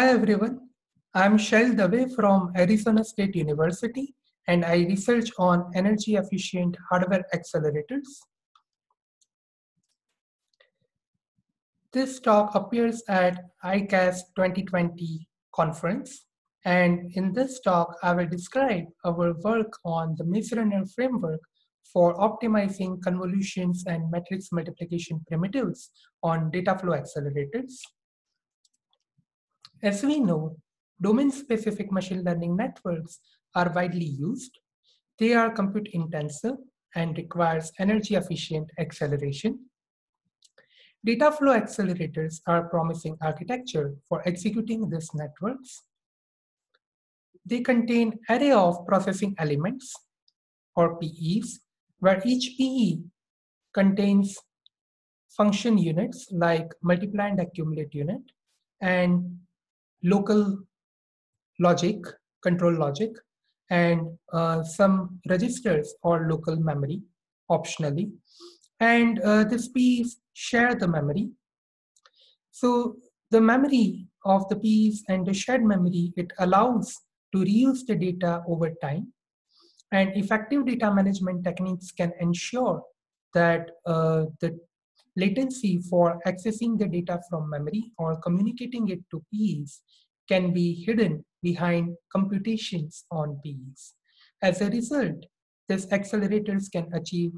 Hi everyone, I'm Shail Dave from Arizona State University and I research on energy efficient hardware accelerators. This talk appears at ICASSP 2020 conference and in this talk I will describe our work on the Maze Runner framework for optimizing convolutions and matrix multiplication primitives on data flow accelerators. As we know, domain-specific machine learning networks are widely used. They are compute intensive and requires energy efficient acceleration. Data flow accelerators are promising architecture for executing these networks. They contain array of processing elements or PEs where each PE contains function units like multiply and accumulate unit and local logic, control logic, and uh, some registers or local memory optionally. And uh, this PEs share the memory. So the memory of the PEs and the shared memory, it allows to reuse the data over time. And effective data management techniques can ensure that uh, the latency for accessing the data from memory or communicating it to PEs can be hidden behind computations on PEs. As a result, these accelerators can achieve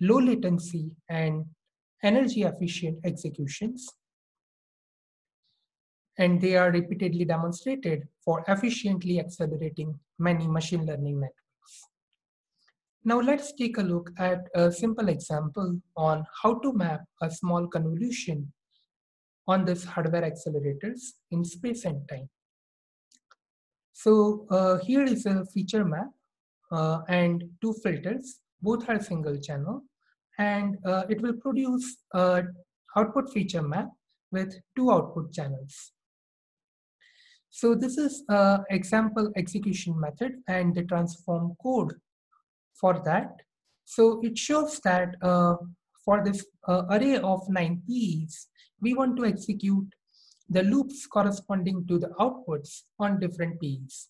low latency and energy efficient executions. And they are repeatedly demonstrated for efficiently accelerating many machine learning networks. Now let's take a look at a simple example on how to map a small convolution on this hardware accelerators in space and time. So uh, here is a feature map uh, and two filters, both are single channel and uh, it will produce a output feature map with two output channels. So this is a example execution method and the transform code for that. So it shows that uh, for this uh, array of nine PEs, we want to execute the loops corresponding to the outputs on different PEs.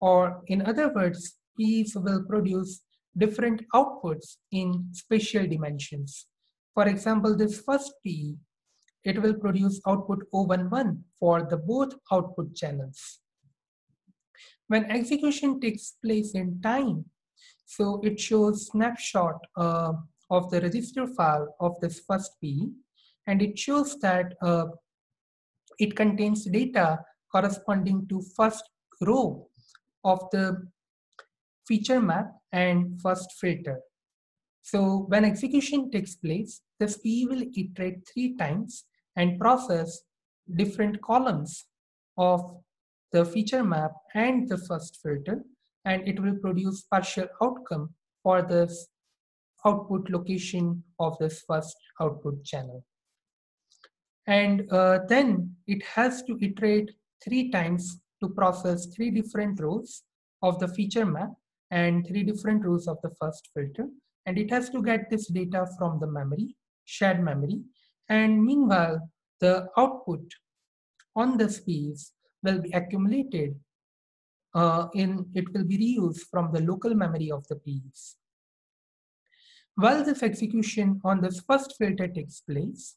Or in other words, PEs will produce different outputs in spatial dimensions. For example, this first P, it will produce output 011 for the both output channels. When execution takes place in time, so it shows snapshot uh, of the register file of this first PE, and it shows that uh, it contains data corresponding to first row of the feature map and first filter. So when execution takes place, this PE will iterate three times and process different columns of the feature map and the first filter and it will produce partial outcome for this output location of this first output channel. And uh, then it has to iterate three times to process three different rows of the feature map and three different rows of the first filter. And it has to get this data from the memory, shared memory. And meanwhile, the output on this PEs will be accumulated uh, in it will be reused from the local memory of the PEs. While this execution on this first filter takes place,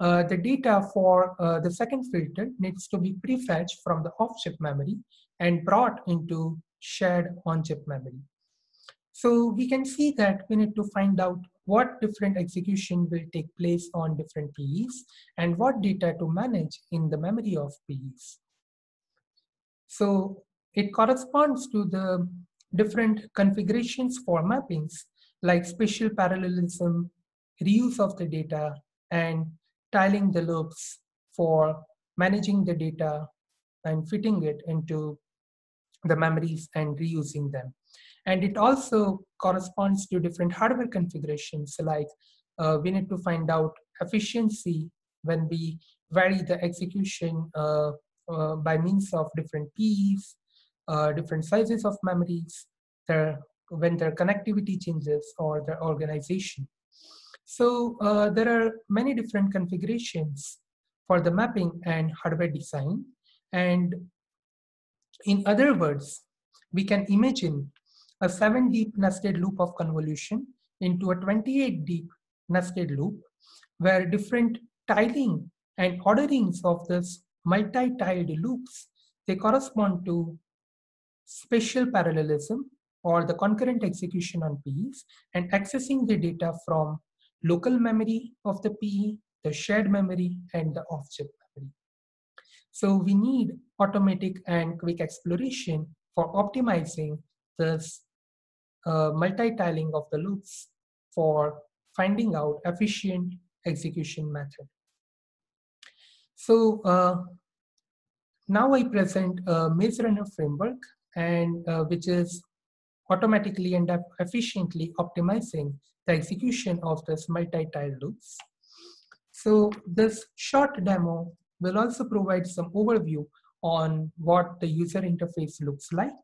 uh, the data for uh, the second filter needs to be prefetched from the off-chip memory and brought into shared on-chip memory. So we can see that we need to find out what different execution will take place on different PEs and what data to manage in the memory of PEs. So it corresponds to the different configurations for mappings like spatial parallelism, reuse of the data, and tiling the loops for managing the data and fitting it into the memories and reusing them. And it also corresponds to different hardware configurations like uh, we need to find out efficiency when we vary the execution uh, uh, by means of different PEs, uh, different sizes of memories, their, when their connectivity changes or their organization. So uh, there are many different configurations for the mapping and hardware design. And in other words, we can imagine a seven deep nested loop of convolution into a 28 deep nested loop where different tiling and orderings of this multi-tiled loops, they correspond to spatial parallelism or the concurrent execution on PEs and accessing the data from local memory of the PE, the shared memory, and the off-chip memory. So we need automatic and quick exploration for optimizing this uh, multi-tiling of the loops for finding out efficient execution method. So uh, now I present a maze runner framework and uh, which is automatically and efficiently optimizing the execution of this multi-tile loops. So this short demo will also provide some overview on what the user interface looks like.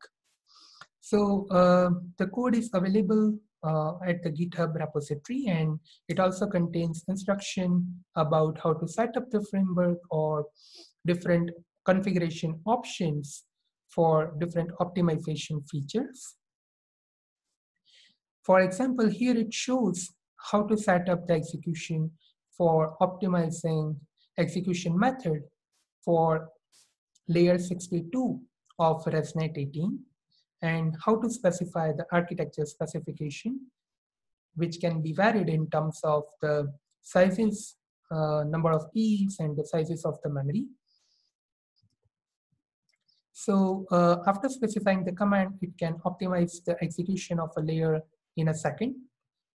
So uh, the code is available uh, at the GitHub repository and it also contains instruction about how to set up the framework or different configuration options for different optimization features. For example, here it shows how to set up the execution for optimizing execution method for layer 62 of ResNet 18 and how to specify the architecture specification, which can be varied in terms of the sizes, uh, number of keys, and the sizes of the memory. So uh, after specifying the command, it can optimize the execution of a layer in a second.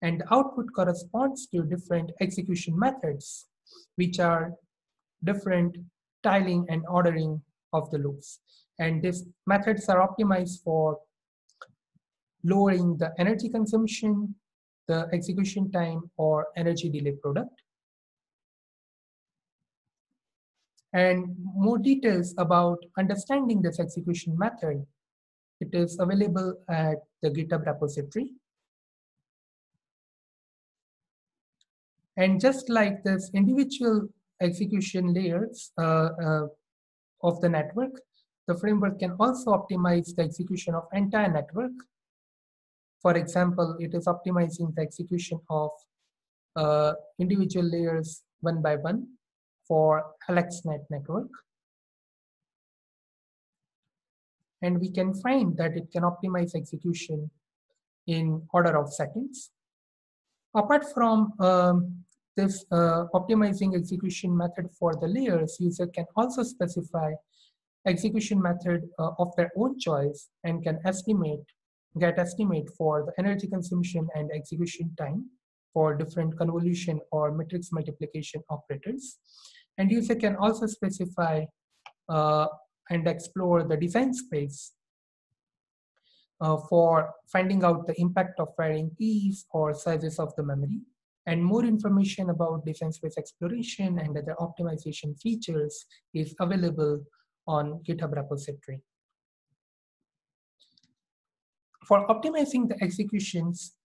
And output corresponds to different execution methods, which are different tiling and ordering of the loops. And these methods are optimized for lowering the energy consumption, the execution time, or energy delay product. And more details about understanding this execution method, it is available at the GitHub repository. And just like this individual execution layers uh, uh, of the network, the framework can also optimize the execution of entire network. For example, it is optimizing the execution of uh, individual layers one by one for AlexNet network. And we can find that it can optimize execution in order of seconds. Apart from um, this uh, optimizing execution method for the layers, user can also specify execution method uh, of their own choice and can estimate, get estimate for the energy consumption and execution time for different convolution or matrix multiplication operators. And user can also specify uh, and explore the design space uh, for finding out the impact of varying keys or sizes of the memory. And more information about design space exploration and other optimization features is available on GitHub repository. For optimizing the executions,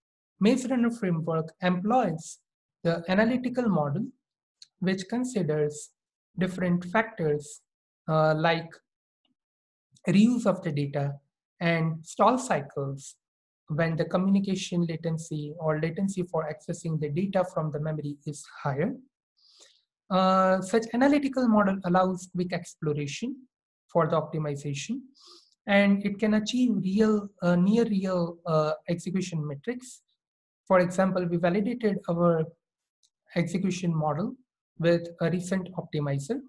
Maze Runner framework employs the analytical model, which considers different factors uh, like reuse of the data and stall cycles when the communication latency or latency for accessing the data from the memory is higher. Uh, such analytical model allows quick exploration for the optimization and it can achieve real, uh, near real uh, execution metrics. For example, we validated our execution model with a recent optimizer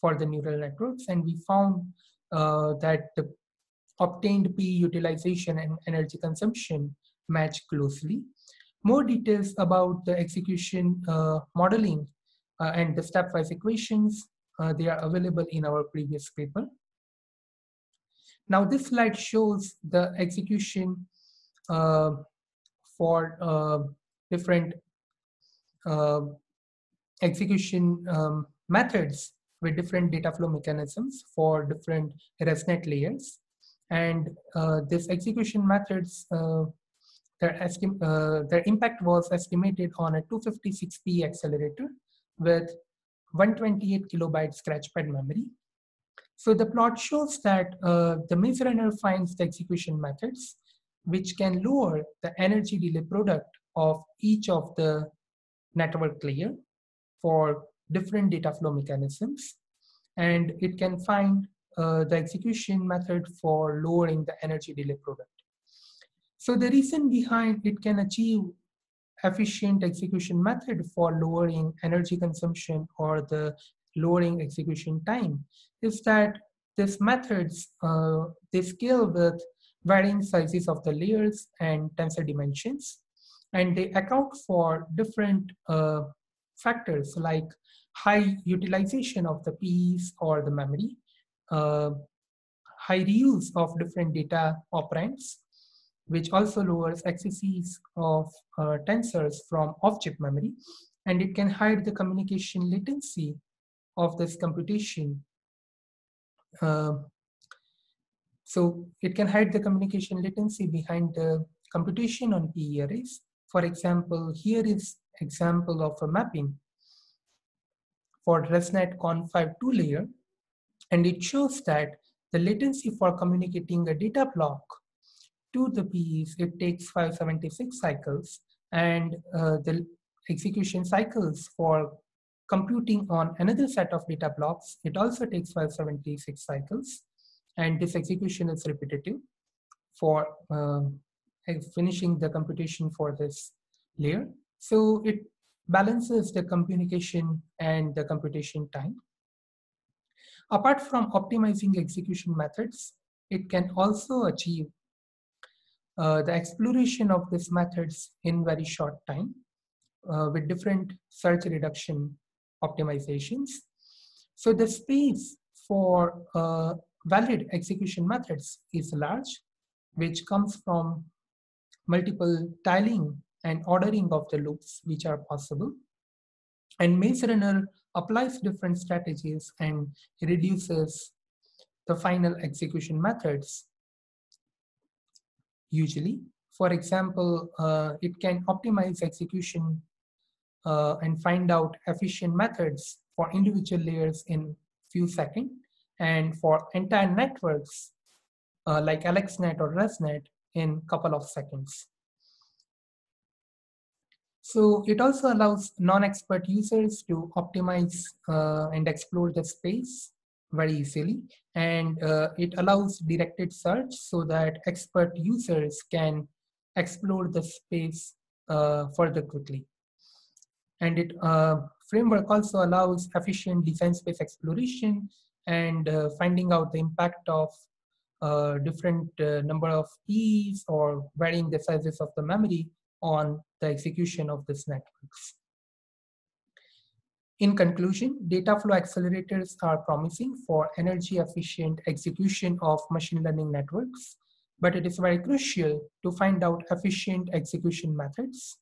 for the neural networks and we found uh, that the obtained PE utilization and energy consumption match closely. More details about the execution uh, modeling uh, and the stepwise equations, uh, they are available in our previous paper. Now this slide shows the execution uh, for uh, different execution um, methods with different data flow mechanisms for different ResNet layers. And uh, this execution methods, uh, their, uh, their impact was estimated on a 256p accelerator with 128 kilobyte scratchpad memory. So the plot shows that uh, the maze runner finds the execution methods which can lower the energy delay product of each of the network layer for different data flow mechanisms. And it can find uh, the execution method for lowering the energy delay product. So the reason behind it can achieve efficient execution method for lowering energy consumption or the lowering execution time is that these methods, uh, they scale with varying sizes of the layers and tensor dimensions. And they account for different uh, factors like high utilization of the PEs or the memory, uh, high reuse of different data operands, which also lowers excesses of uh, tensors from off-chip memory, and it can hide the communication latency of this computation. Uh, so it can hide the communication latency behind the computation on PE arrays. For example, here is example of a mapping for ResNet Conv5 two layer, and it shows that the latency for communicating a data block to the PEs, it takes 576 cycles, and uh, the execution cycles for computing on another set of data blocks, it also takes 576 cycles. And this execution is repetitive for uh, finishing the computation for this layer. So it balances the communication and the computation time. Apart from optimizing execution methods, it can also achieve uh, the exploration of these methods in very short time uh, with different search reduction optimizations. So the space for uh, valid execution methods is large, which comes from multiple tiling and ordering of the loops which are possible. And Maze Runner applies different strategies and reduces the final execution methods usually. For example, uh, it can optimize execution uh, and find out efficient methods for individual layers in few seconds and for entire networks uh, like AlexNet or ResNet in couple of seconds. So it also allows non-expert users to optimize uh, and explore the space very easily. And uh, it allows directed search so that expert users can explore the space uh, further quickly. And it uh, framework also allows efficient design space exploration and uh, finding out the impact of uh, different number of keys or varying the sizes of the memory on the execution of these networks. In conclusion, data flow accelerators are promising for energy efficient execution of machine learning networks, but it is very crucial to find out efficient execution methods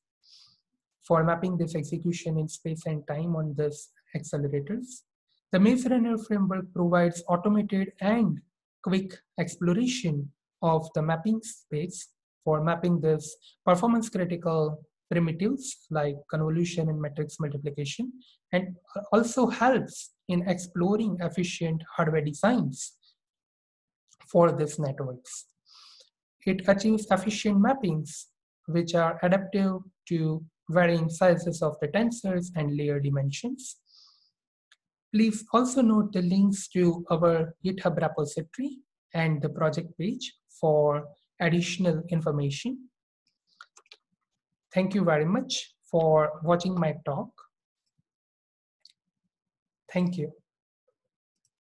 for mapping this execution in space and time on these accelerators. The Maze Runner framework provides automated and quick exploration of the mapping space for mapping this performance critical primitives like convolution and matrix multiplication and also helps in exploring efficient hardware designs for these networks. It achieves efficient mappings which are adaptive to varying sizes of the tensors and layer dimensions. Please also note the links to our GitHub repository and the project page for additional information. Thank you very much for watching my talk. Thank you.